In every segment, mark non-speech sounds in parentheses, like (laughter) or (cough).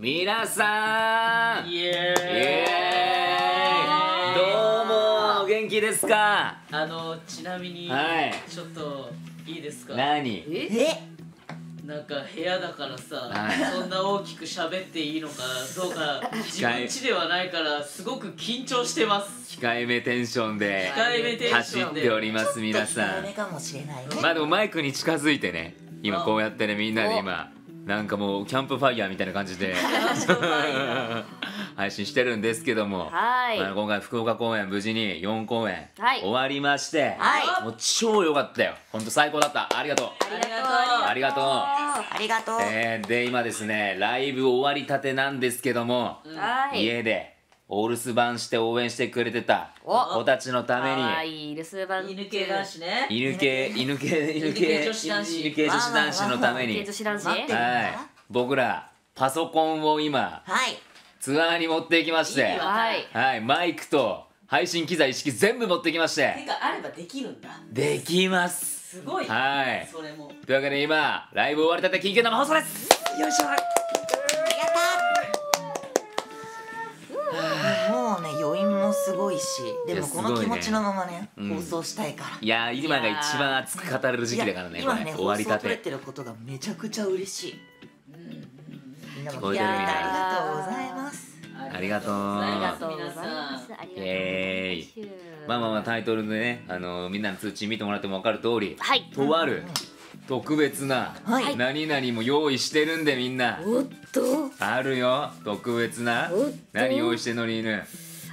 皆さん。イエーイ。イエーイ。どうもお元気ですか？あのちなみに、はい。ちょっといいですか？何？え？なんか部屋だからさ、はい。そんな大きく喋っていいのかどうか自分家ではないからすごく緊張してます。控えめテンションで控えめテンシ走っョンで。ております皆ちょっとさん控えめかもしれないね。まあでもマイクに近づいてね今こうやってねみんなで今なんかもうキャンプファイヤーみたいな感じで。(laughs) 配信してるんですけども、はい。まあ、今回福岡公演無事に4公演はい。終わりまして、はい。もう超良かったよ。ほんと最高だった。ありがとう。ありがとう。ありがとう。ありがとう、えー、で今ですねライブ終わりたてなんですけども、はい。家でお留守番して応援してくれてたお。子たちのために。可愛い留守番。犬系男子ね。犬系犬系犬犬系系女子男子。犬系女子男子のために。系女子男子待ってるはい僕らパソコンを今はいツアーに持ってきましていいわはいはいマイクと配信機材一式全部持ってきまし手てがあればできるんだできますすごいはいそれもというわけで今ライブ終わりたて緊急生放送ですよいしょいしでもこの気持ちのままねうん。放送したいから。いやー今が一番熱く語れる時期だからねいや今ね終わりた放送撮れててることがめちゃくちゃ嬉しい。みんなも聞こえてるみたいありがとうございます。ありがとう。ありがとうご皆ざいますさん。ありがとうございますイエーイ。まあまあまあタイトルでねあのみんなの通知見てもらっても分かる通りはい。とある特別なはい。何々も用意してるんでみんな。おっと。あるよ。特別なおっと。何用意してんのに犬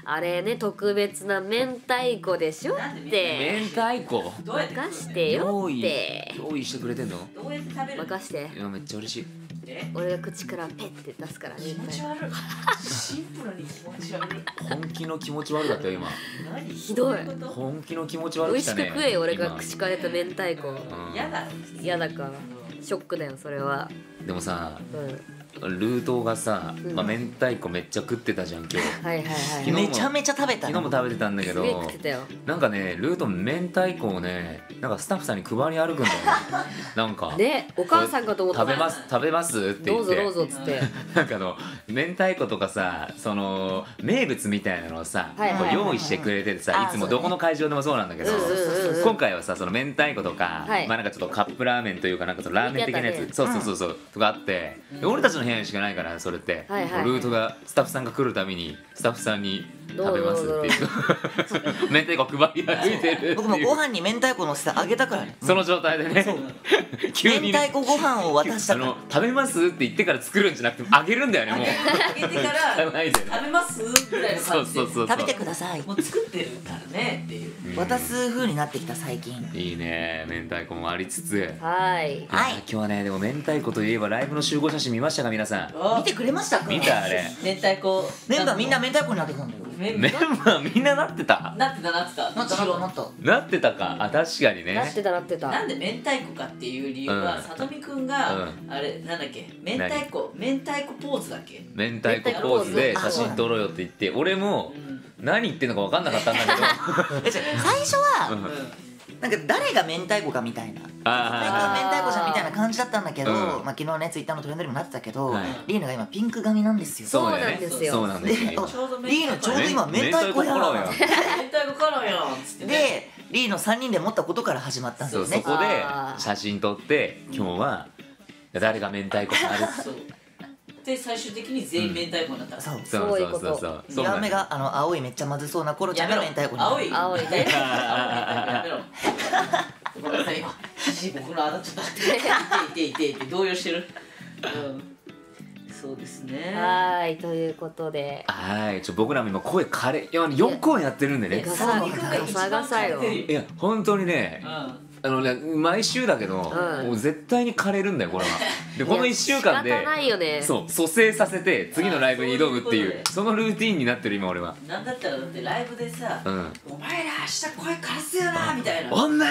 あれね特別な明太子でしょっで明て。太子どうやって任してよって。用意してくれてんの？どうやって食べるの？任して。いやめっちゃ嬉しい。え？俺が口からペッて出すから気持ち悪い。シンプルに気持ち悪い。本気の気持ち悪かったよ今。何？ひどい。本気の気持ち悪美味しくくしたね食えよ俺が今。口から出た明太子。うん。嫌だ嫌だか。ショックだよそれは。でもさうんルートがさ、うん。まあ、明太子めっちゃ食ってたじゃん今日。(laughs) はいはいはい。めちゃめちゃ食べた昨日も食べてたんだけどなんかねルート明太子をねなんかスタッフさんに配り歩くんだよね。(laughs) なんかねお母さんかと思った。食べます食べますって言って。どうぞどうぞっつって。(laughs) なんかあの明太子とかさその名物みたいなのをさ、はい用意してくれててさあいつもどこの会場でもそうなんだけど、うんうんうんう。ん今回はさその明太子とか、はい。まあなんかちょっとカップラーメンというかなんかそのラーメン的なやつ、そうそうそうそう、とかあって、で俺たちの部屋にしかないからそれって、はいはいはい。ルートがスタッフさんが来るたびにスタッフさんに食べますって言 (laughs) って明太子配り歩いてる僕もご飯に明太子のせてあげたからね。その状態でね。(laughs) 急明にね。太子ご飯を渡したから。あの食べますって言ってから作るんじゃなくてあげるんだよねもう。あげてから (laughs) 食べますみたいなそ感じで。うそうそう食べてください。もう作ってるからねっていう。うん。渡す風になってきた最近いいね明太子もありつつ。はい。はい。今日はねでも明太子といえばライブの集合写真見ましたか皆さん？お見てくれましたか？見たあれ。明太子。メンバーみんな明太子になってたんだよメンバー。みんななってた？なってたなってた。なったなったなった。なってたか。あ確かにね。なってたなってた。なんで明太子かっていう理由は、うん。さとみくんが、うあれなんだっけ？明太子明太子ポーズだっけ、明太子ポーズで写真撮ろうよって言って俺もうん。何言ってんのか分かんなかったんだけ (laughs) えじゃあ最初はうん。なんか誰が明太子かみたいな。あ明太子じゃんみたいな感じだったんだけど、うん。まあ、昨日ねツイッターのトレンドにもなってたけど、はい。リーヌが今ピンク髪なんですよ。そうなんですよ。そうなんですよ。で今ちょうど明リーヌちょうど今明太子。や明太子カラーやん明太子カラーやんっつってねでリーの3人で持ったことから始まったんですよね。そうそこで写真撮って今日は誰が明太子かなる？そう。で最終的に全員明太子になった、そう。そうそういうことそうそう。そうそう2番目なんだがあの青いめっちゃまずそうなコロちゃんが明太子になる青い青いね。青い明太子やめろ。(laughs) ごめんなさい。今肘僕の当たっちゃった痛い痛い痛い痛い動揺してるうんそうですねはいということではいちょ僕らも今声枯れいや4公演やってるんでねガさサガサガサよいや本当にねうんあのね毎週だけど、うんもう絶対に枯れるんだよこれはでこの1週間で仕方ないよねそう蘇生させて次のライブに挑むっていうあそのルーティンになってる今俺はなんだったらだってライブでさ「うんお前ら明日声枯らすよな」みたいな女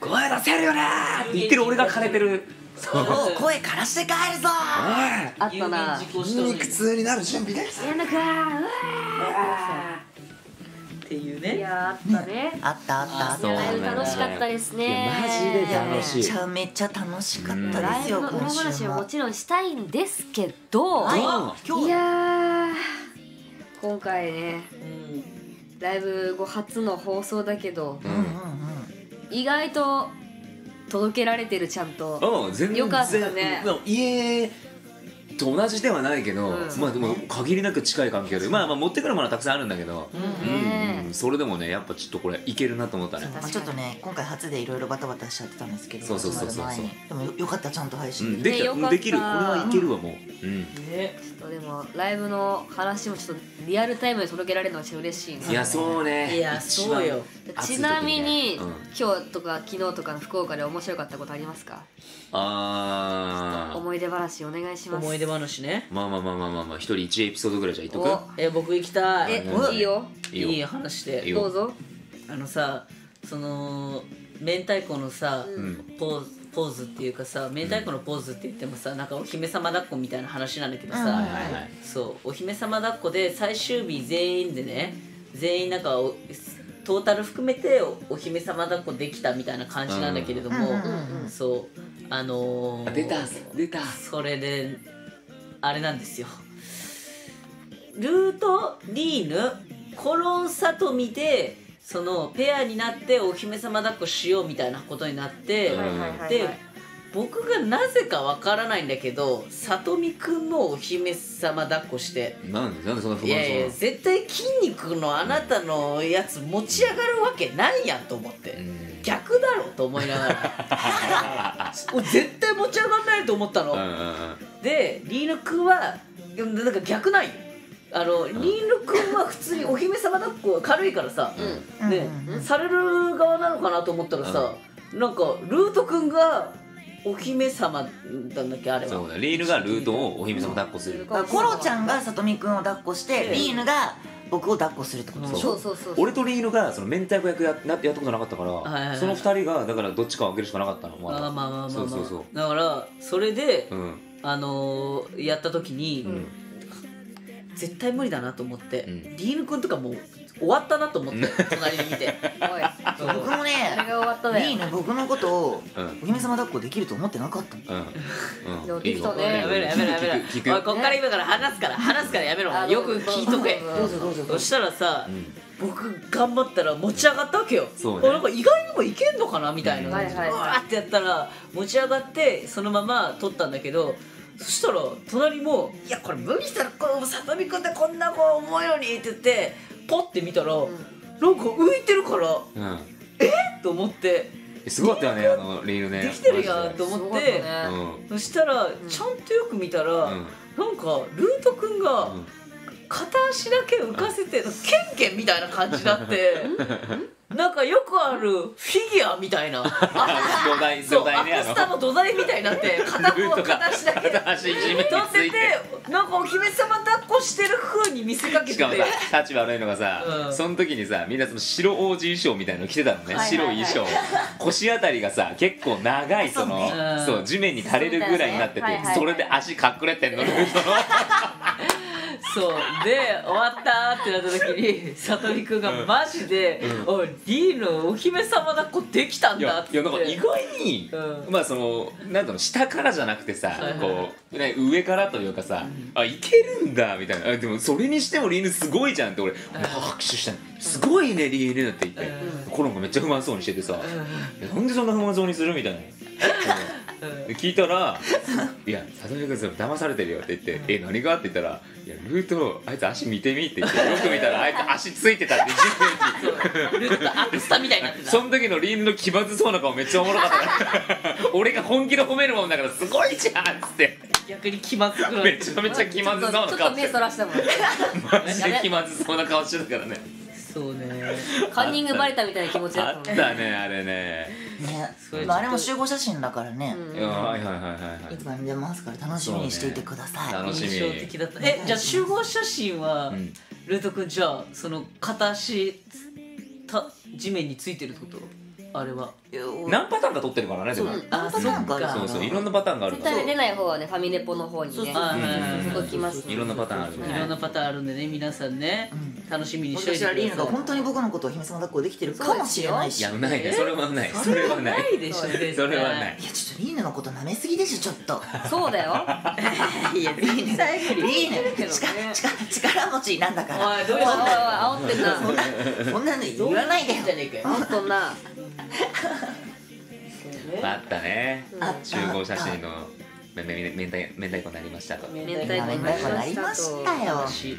声出せるよなって言ってる俺が枯れてる。そう声枯らして帰るぞおあったな。有言実行したのに痛になる準備ですやんなかう。わっていういねやーあったね。あったあったあった。ライブ楽しかったですね。いやマジで楽しい。めちゃめちゃ楽しかったライですよブの裏今週話もももちろんしたいんですけど、は。いやー。今回ねうん。ライブ後初の放送だけどうん意外と届けられてるちゃんと。うん全然。よかったね。まあ家と同じではないけど、うん。まあでも限りなく近い環境でまあまあ持ってくるものはたくさんあるんだけど、うん。うん。ねうんそれでもねやっぱちょっとこれいけるなと思ったね。まあ、ちょっとね。今回初でいろいろバタバタしちゃってたんですけどそうそうそうそう。でもよよかったちゃんと配う信ん、できた、できる。これはいけるわもう、うん、ね。ちょっとでもライブの話もちょっとリアルタイムで届けられるのは嬉しいねいやそうね。いやそうよ。ちなみに、うん。今日とか昨日とかの福岡で面白かったことありますか？あー。思い出話お願いします。思い出話ね。まあまあまあまあまあまあ一人一エピソードぐらいじゃ言っとく？おえ僕行きたい。えうん。いいよ。いいよ。いい話でいいよ。どうぞ。あのさその明太子のさ、うん。ポーズポーズっていうかさ明太子のポーズって言ってもさなんかお姫様抱っこみたいな話なんだけどさ、うんはいはいはい。そうお姫様抱っこで最終日全員でね全員なんかおトータル含めておお姫様抱っこできたみたいな感じなんだけれども、うんうんうん。そうあのー、あ出た出た。それであれなんですよ。ルートリーヌコロンサトミでそのペアになってお姫様抱っこしようみたいなことになって、で僕がなぜかわからないんだけどさとみくんのお姫様抱っこして。なんで？なんでそんな不い満やいや絶対筋肉のあなたのやつ持ち上がるわけないやんと思って、うん逆だろと思いながら。俺絶対持ち上がんないと思ったの、うんうんうん。でリーヌくんはなんか逆なんよあのリーヌくんは普通にお姫様抱っこ軽いからさ、うん。ね、うん。うん。される側なのかなと思ったらさ、なんかルートくんがお姫様なんだっけあれは。そうだリールがルートをお姫様抱っこする。だからコロちゃんがさとみくんを抱っこしてうんリーヌが僕を抱っこするってことでしそょうそうそう俺とリールがその明太子役やなやったことなかったから、はいはいはい。その二人がだからどっちかを開けるしかなかったのまだ。あーまあまあまあまあ。そうそうそう。だからそれで、うん。あのーやった時に、うん。絶対無理だなと思って、うん。リーヌくんとかもう終わったなと思って隣で見て。おい。そう。僕もねあれが終わったねリーヌ僕のことをうん。お姫様抱っこできると思ってなかったの。うん。うん。できたねやめろやめろやめろこっから今から話すから話すからやめろあよく聞いとけどうぞどうぞどそしたらさ、うん僕頑張ったら持ち上がったわけよそうねあなんか意外にもいけんのかなみたいな感じで、はいはいはいうわーってやったら持ち上がってそのまま取ったんだけどそしたら隣も「いやこれ無理したらこのさとみくんってこんな子重いのに」って言ってポッて見たら、なんか浮いてるからうん。と思って。すごかったよねあのリールねできてるやんと思って、ね。うん。そしたらちゃんとよく見たら、うん。なんかルートくんがうん。片足だけ浮かせてケンケンみたいな感じになってなんかよくあるフィギュアみたいな。土台そう土台ねあアクスタの土台みたいになって片方は片足だけ取っていて。てなんかお姫様抱っこしてる風に見せかけてしかもさ立ち悪いのがさ、うん。その時にさみんなその白王子衣装みたいなの着てたのね、はいはいはい。白い衣装。腰あたりがさ結構長いそのそうねそう地面に垂れるぐらいになってて、はいはいはいそれで足隠れてんのルートのそう。で終わったってなった時にさとみくんがマジで「おいリーのお姫様抱っこできたんいだ」やっつっていやなんか意外に、うん。まあそのなんだろう下からじゃなくてさ、はいはいこう、ね、上からというかさ、あいけるんだみたいな。あでもそれにしてもリーヌすごいじゃんって俺、拍手したの。すごいねリーヌって言って、うん。コロンがめっちゃ不満そうにしててさ、うえなんでそんな不満そうにするみたいな。(laughs) 聞いたら「いや里見君それ騙されてるよ」って言って「え何が?」って言ったら「いやルートあいつ足見てみ」って言ってよく見たらあいつ足ついてたって地面に。ルートアクスタみたいになってた。その時のリーヌの気まずそうな顔めっちゃおもろかった (laughs) 俺が本気で褒めるもんだからすごいじゃんっつって。逆に気まずくめちゃめちゃ気まずそうなちょっと目顔してそらしたもんマジで気まずそうな顔してたからねそうね。カンニングバレた。みたいな気持ちだあったっもんね。たね。あれねねまああれも集合写真だからね。うん。はいはいはいはいはいいつか見れますから楽しみにしていてください。楽しみ印象的だった。えじゃあ集合写真は、うん。ルート君じゃあその片足た地面についてるってこと？あれは。何パターンか撮ってるからねでも。そう。あパターンがあるそうそう。いろんなパターンがあるから。絶対出ない方はねファミレポの方にね。そうそうはいはいはいはい届きますいろんなパターンあるい。ねろんなパターンあるんでね皆さんね。楽しみにもしといしてかしたらリーナくださいが本当に僕のことを姫様抱っこできてるかもしれないし。いやないね。それはない。そそれはなない。いでしょそれはない。いやちょっとリーナのこと舐めすぎでしょちょっと。そうだよ。(laughs) いやリーナリーナ力力力持ちなんだから。おいどういうこおいおいおい煽ってんな。そんなそんなの言とわないでよ。じゃねえかよ煽っとんなあったね。あった。集合写真のめめめ明太明太子になりましたと。明明太子になりましたよし